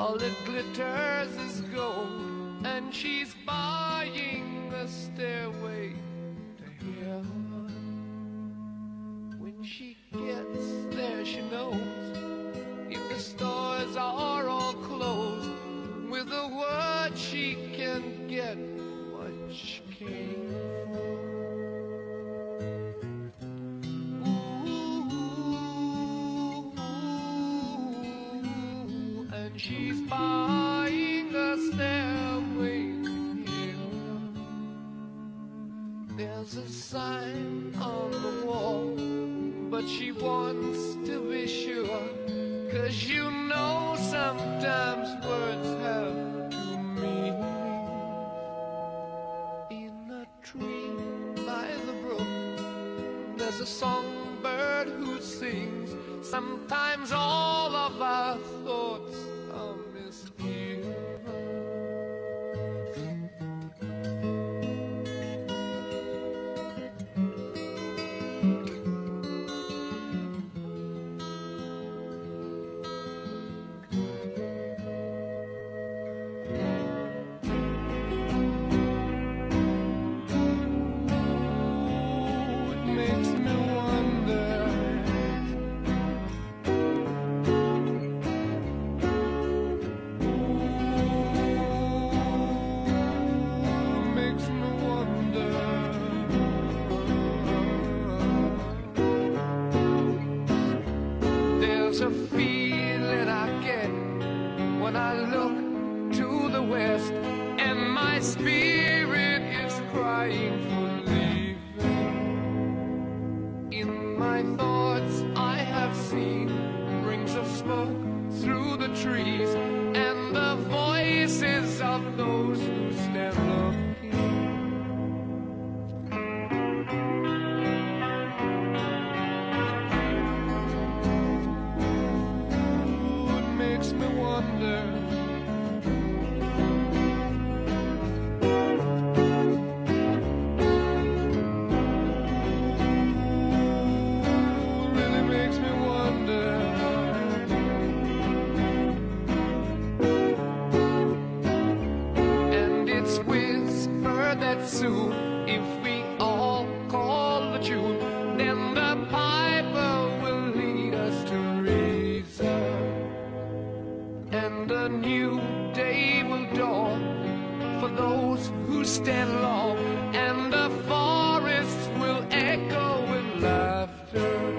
All that glitters is gold, and she's buying a stairway to heaven. When she gets there, she knows if the stores are all closed, with a word she can get what she came There's a sign on the wall, but she wants to be sure. Cause you know sometimes words have two meanings. In a tree by the brook, there's a songbird who sings. Sometimes all of our thoughts are misgiven. Soon, if we all call the tune, then the piper will lead us to reason. And a new day will dawn for those who stand long, and the forests will echo with laughter.